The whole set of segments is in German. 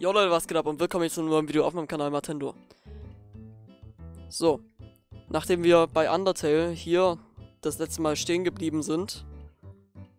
Jo Leute, was geht ab und willkommen zu einem neuen Video auf meinem Kanal Matendo. So, nachdem wir bei Undertale hier das letzte Mal stehen geblieben sind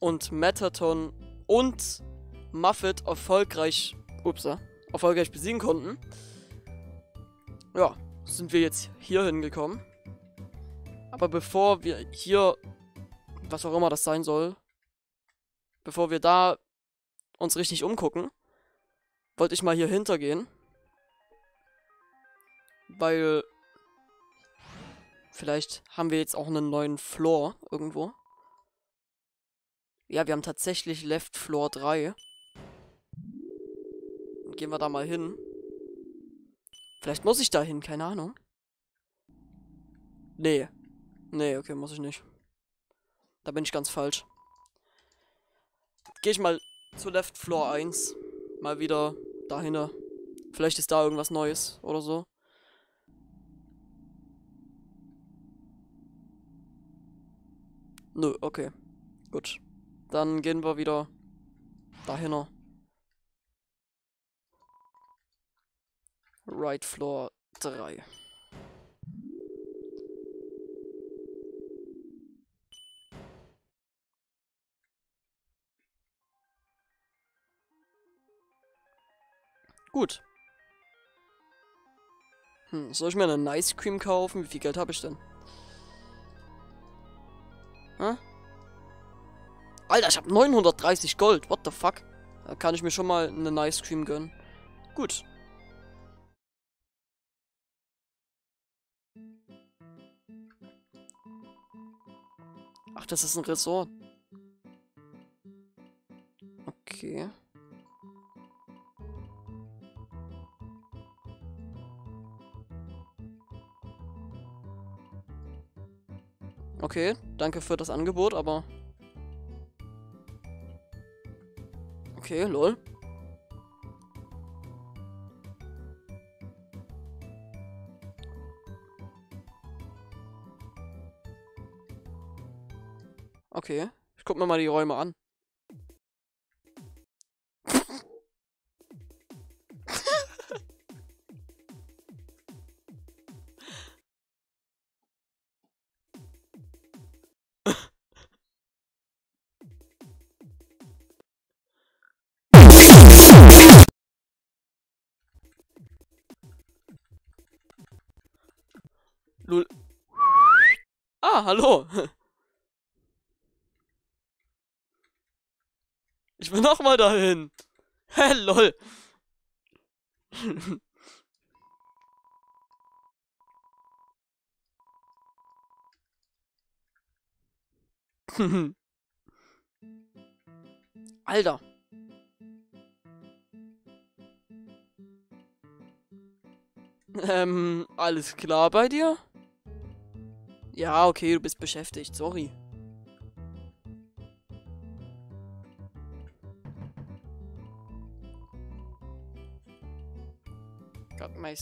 und Metaton und Muffet erfolgreich, upsa, erfolgreich besiegen konnten, ja, sind wir jetzt hier hingekommen. Aber bevor wir hier, was auch immer das sein soll, bevor wir da uns richtig umgucken, wollte ich mal hier hintergehen. Weil vielleicht haben wir jetzt auch einen neuen Floor irgendwo. Ja, wir haben tatsächlich Left Floor 3. Dann gehen wir da mal hin. Vielleicht muss ich da hin, keine Ahnung. Nee. Nee, okay, muss ich nicht. Da bin ich ganz falsch. Gehe ich mal zu Left Floor 1. Mal wieder dahin. Vielleicht ist da irgendwas Neues oder so. Nö, okay. Gut. Dann gehen wir wieder dahin. Right Floor 3. Gut. Hm, soll ich mir eine Ice Cream kaufen? Wie viel Geld habe ich denn? Hä? Alter, ich habe 930 Gold. What the fuck? Da kann ich mir schon mal eine Ice Cream gönnen. Gut. Ach, das ist ein Resort. Okay. Okay, danke für das Angebot, aber... Okay, lol. Okay, ich guck mir mal die Räume an. Lul. Ah, hallo. Ich will noch mal dahin. Hä, lol. Alter. Ähm, alles klar bei dir? Ja, okay, du bist beschäftigt, sorry. Got my...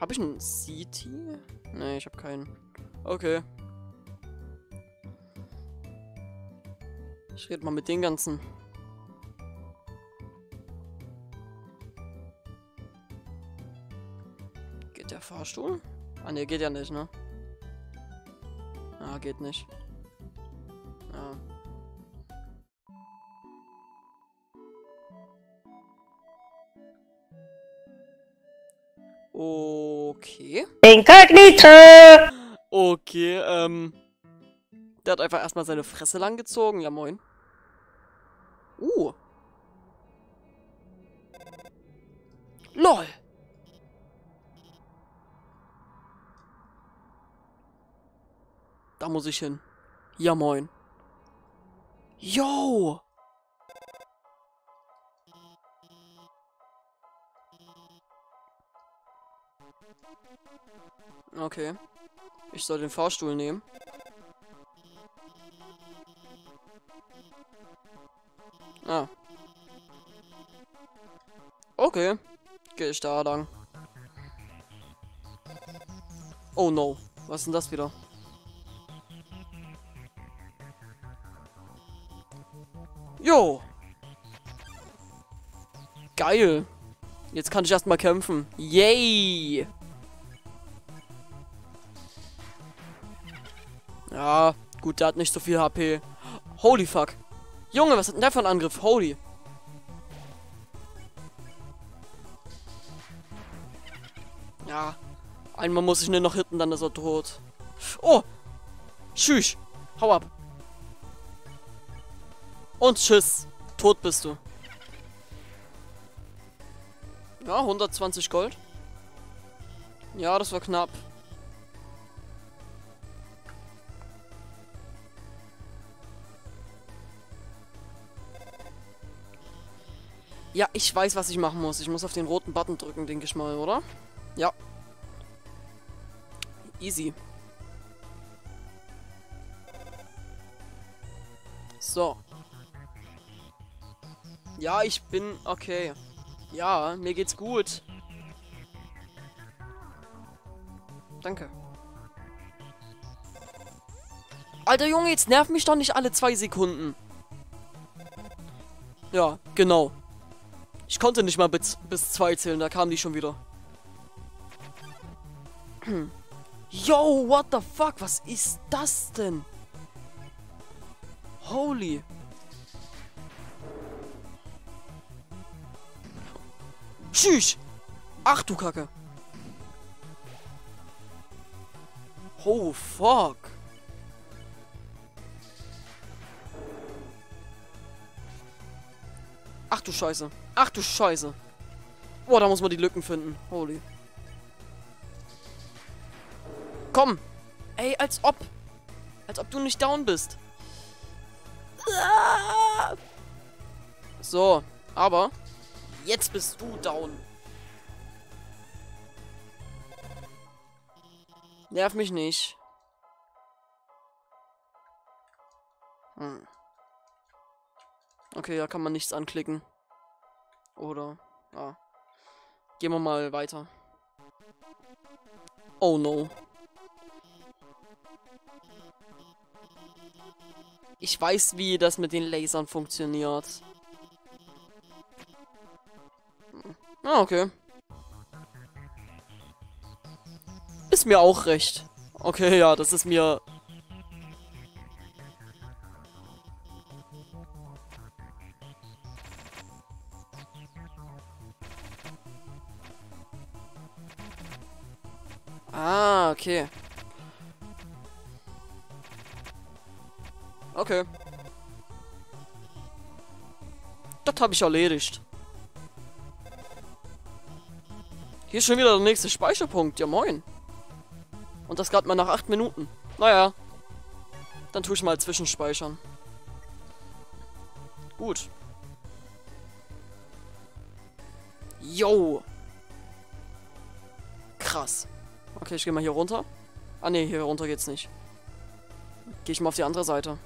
Hab ich einen CT? Nee, ich hab keinen. Okay. Ich rede mal mit den ganzen. Geht der Fahrstuhl? Ah ne, geht ja nicht, ne? Ah, geht nicht. Ja. Okay. Inkognito! Okay, ähm. Der hat einfach erstmal seine Fresse lang gezogen. Ja, moin. Uh. Muss ich hin. Ja, moin. Yo! Okay. Ich soll den Fahrstuhl nehmen. Ah. Okay. Gehe ich da lang. Oh no. Was ist denn das wieder? Jo. Geil. Jetzt kann ich erstmal kämpfen. Yay! Ja, gut, der hat nicht so viel HP. Holy fuck. Junge, was hat denn der für ein Angriff? Holy. Ja. Einmal muss ich nur noch hitten, dann ist er tot. Oh! Tschüss. Hau ab. Und tschüss. Tot bist du. Ja, 120 Gold. Ja, das war knapp. Ja, ich weiß, was ich machen muss. Ich muss auf den roten Button drücken, denke ich mal, oder? Ja. Easy. So. Ja, ich bin okay. Ja, mir geht's gut. Danke. Alter Junge, jetzt nerv mich doch nicht alle zwei Sekunden. Ja, genau. Ich konnte nicht mal bis, bis zwei zählen, da kamen die schon wieder. Yo, what the fuck? Was ist das denn? Holy. Tschüss. Ach du Kacke. Oh fuck. Ach du Scheiße. Ach du Scheiße. Boah, da muss man die Lücken finden. Holy. Komm. Ey, als ob. Als ob du nicht down bist. So, aber jetzt bist du down. Nerv mich nicht. Hm. Okay, da kann man nichts anklicken. Oder, ja. Gehen wir mal weiter. Oh no. Ich weiß, wie das mit den Lasern funktioniert. Ah, okay. Ist mir auch recht. Okay, ja, das ist mir... Ah, okay. Okay. Das habe ich erledigt. Hier ist schon wieder der nächste Speicherpunkt. Ja, moin. Und das gerade mal nach 8 Minuten. Naja. Dann tue ich mal zwischenspeichern. Gut. Yo. Krass. Okay, ich gehe mal hier runter. Ah ne, hier runter geht's nicht. Gehe ich mal auf die andere Seite.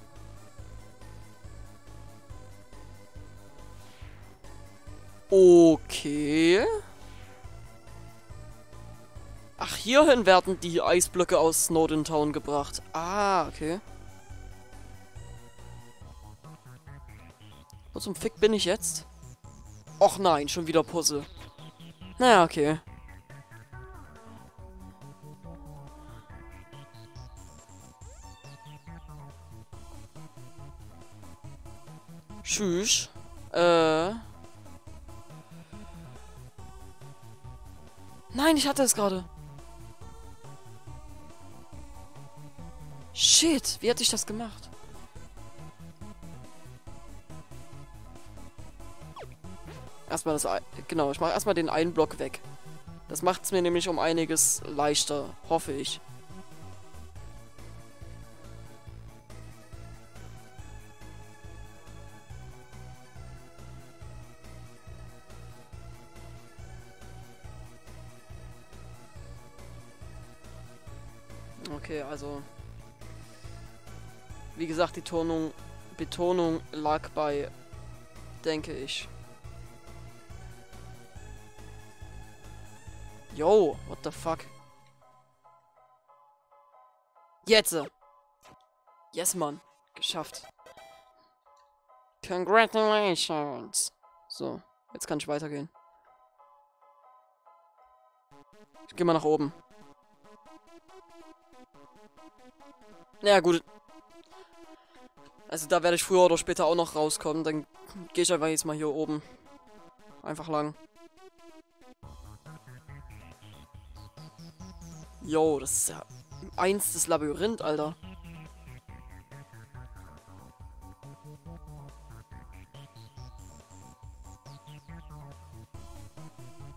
Okay. Hierhin werden die Eisblöcke aus Snowden Town gebracht. Ah, okay. Wo zum Fick bin ich jetzt? Och nein, schon wieder Puzzle. Naja, okay. Tschüss. Äh... Nein, ich hatte es gerade. Shit, wie hatte ich das gemacht? Erstmal das... Genau, ich mache erstmal den einen Block weg. Das macht es mir nämlich um einiges leichter, hoffe ich. Wie gesagt, die Tonung, Betonung lag bei, denke ich. Yo, what the fuck? Jetzt! Yes, Mann. Geschafft. Congratulations. So, jetzt kann ich weitergehen. Ich geh mal nach oben. Naja, gut. Also da werde ich früher oder später auch noch rauskommen. Dann gehe ich einfach jetzt mal hier oben. Einfach lang. Yo, das ist ja eins des Labyrinth, Alter.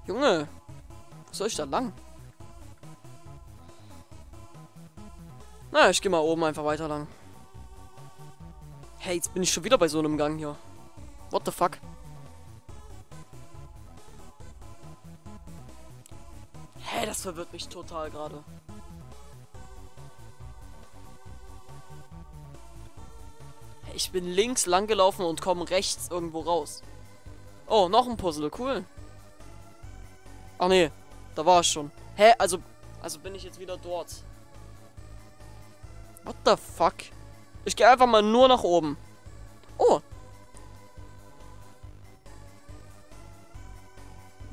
Junge, wo soll ich da lang? Na, ich gehe mal oben einfach weiter lang. Hey, jetzt bin ich schon wieder bei so einem Gang hier. What the fuck? Hey, das verwirrt mich total gerade. Ich bin links lang gelaufen und komme rechts irgendwo raus. Oh, noch ein Puzzle, cool. Ach nee, da war ich schon. Hä, also, also bin ich jetzt wieder dort. What the fuck? Ich gehe einfach mal nur nach oben. Oh.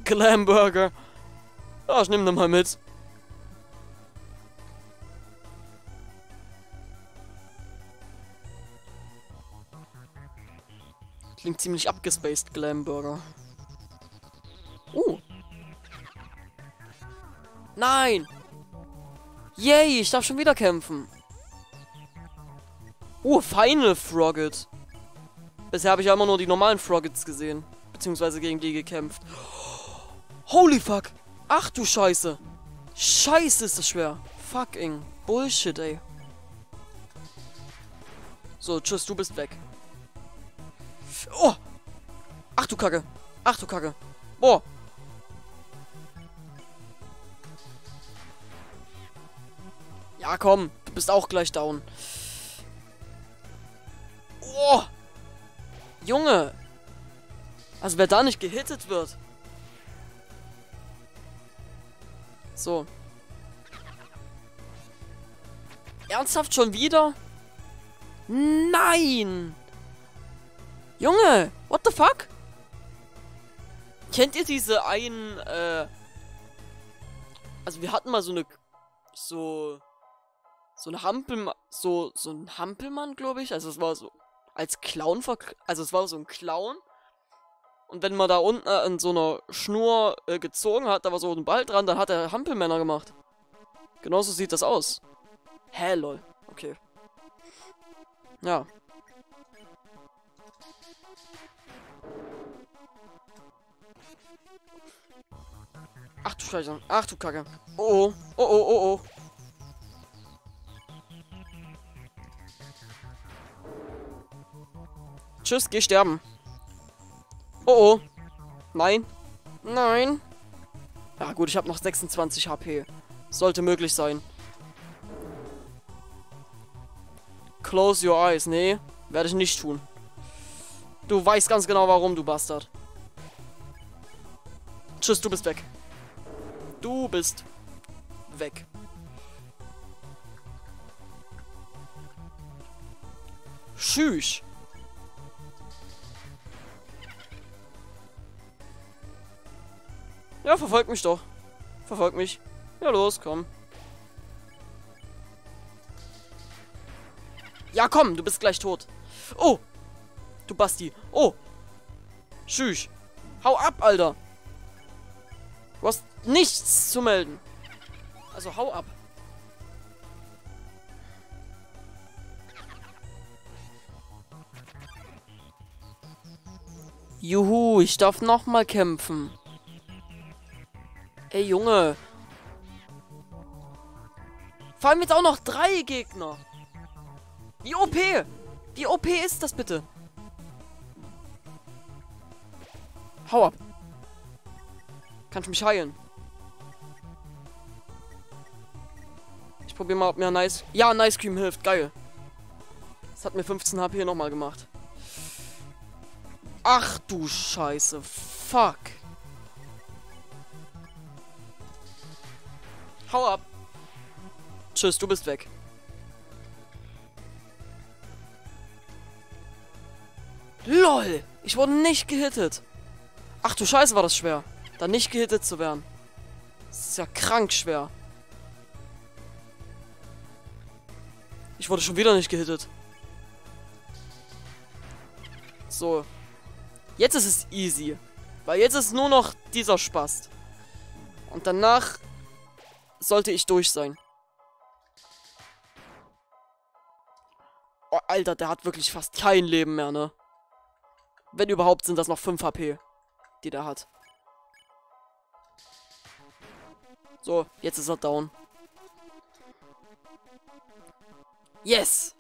Glamburger. Ja, ich nehme den mal mit. Klingt ziemlich abgespaced, Glamburger. Uh. Nein! Yay, ich darf schon wieder kämpfen. Oh, Final Frogget. Bisher habe ich ja immer nur die normalen Froggets gesehen. Beziehungsweise gegen die gekämpft. Holy fuck. Ach du Scheiße. Scheiße ist das schwer. Fucking Bullshit, ey. So, tschüss, du bist weg. Oh. Ach du Kacke. Ach du Kacke. Boah. Ja, komm. Du bist auch gleich down. Oh! Junge! Also wer da nicht gehittet wird. So. Ernsthaft schon wieder? Nein! Junge! What the fuck? Kennt ihr diese einen, äh... Also wir hatten mal so eine... So... So eine Hampel... So, so ein Hampelmann, glaube ich. Also es war so als Clown Also es war so ein Clown. Und wenn man da unten äh, an so einer Schnur äh, gezogen hat, da war so ein Ball dran, dann hat er Hampelmänner gemacht. Genauso sieht das aus. Hä, lol. Okay. Ja. Ach du Scheiße. Ach du Kacke. Oh, oh. Oh, oh, oh, Tschüss, geh sterben. Oh oh. Nein. Nein. Ja gut, ich habe noch 26 HP. Sollte möglich sein. Close your eyes. Nee, werde ich nicht tun. Du weißt ganz genau warum, du Bastard. Tschüss, du bist weg. Du bist weg. Tschüss. Ja, verfolg mich doch. Verfolg mich. Ja, los, komm. Ja, komm, du bist gleich tot. Oh! Du Basti. Oh! Tschüss. Hau ab, Alter. Du hast nichts zu melden. Also hau ab. Juhu, ich darf nochmal kämpfen. Ey, Junge. Vor allem jetzt auch noch drei Gegner. Wie OP? Wie OP ist das bitte? Hau ab. Kannst du mich heilen? Ich probiere mal, ob mir Nice... Ja, Nice Cream hilft. Geil. Das hat mir 15 HP nochmal gemacht. Ach du Scheiße. Fuck. Hau ab. Tschüss, du bist weg. LOL! Ich wurde nicht gehittet. Ach du Scheiße, war das schwer. Da nicht gehittet zu werden. Das ist ja krank schwer. Ich wurde schon wieder nicht gehittet. So. Jetzt ist es easy. Weil jetzt ist nur noch dieser Spaß. Und danach sollte ich durch sein. Oh, Alter, der hat wirklich fast kein Leben mehr, ne? Wenn überhaupt, sind das noch 5 HP, die der hat. So, jetzt ist er down. Yes!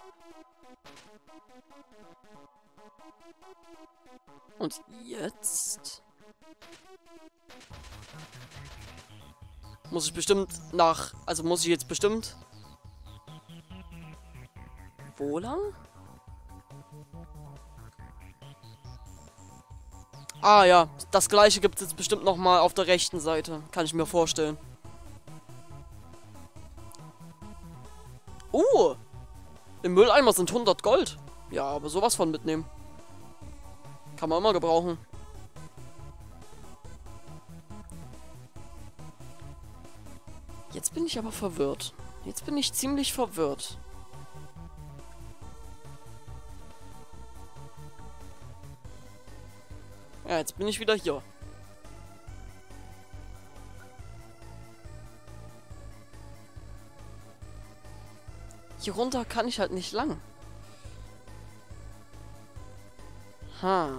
Und jetzt... Muss ich bestimmt nach... Also muss ich jetzt bestimmt... Wo lang? Ah ja, das gleiche gibt es jetzt bestimmt nochmal auf der rechten Seite. Kann ich mir vorstellen. Uh! Im Mülleimer sind 100 Gold. Ja, aber sowas von mitnehmen. Kann man immer gebrauchen. Jetzt bin ich aber verwirrt. Jetzt bin ich ziemlich verwirrt. Ja, jetzt bin ich wieder hier. Hier runter kann ich halt nicht lang. Ha.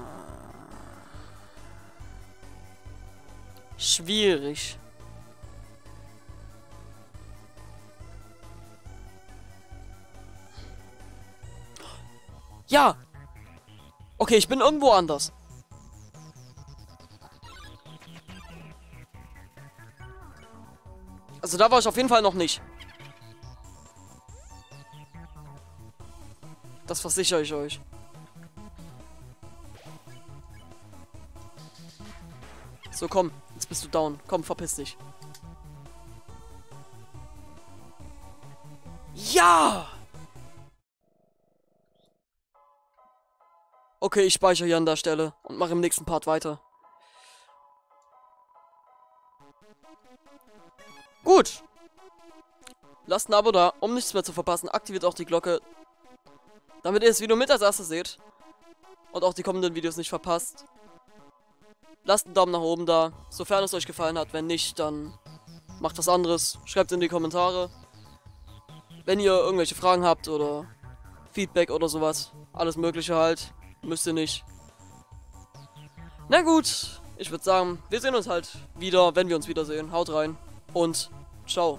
Schwierig. Ja! Okay, ich bin irgendwo anders. Also da war ich auf jeden Fall noch nicht. Das versichere ich euch. So, komm. Jetzt bist du down. Komm, verpiss dich. Ja! Okay, ich speichere hier an der Stelle und mache im nächsten Part weiter. Gut. Lasst ein Abo da, um nichts mehr zu verpassen. Aktiviert auch die Glocke, damit ihr das Video mit als erstes seht. Und auch die kommenden Videos nicht verpasst. Lasst einen Daumen nach oben da, sofern es euch gefallen hat. Wenn nicht, dann macht was anderes. Schreibt in die Kommentare. Wenn ihr irgendwelche Fragen habt oder Feedback oder sowas. Alles mögliche halt. Müsst ihr nicht. Na gut, ich würde sagen, wir sehen uns halt wieder, wenn wir uns wiedersehen. Haut rein und ciao.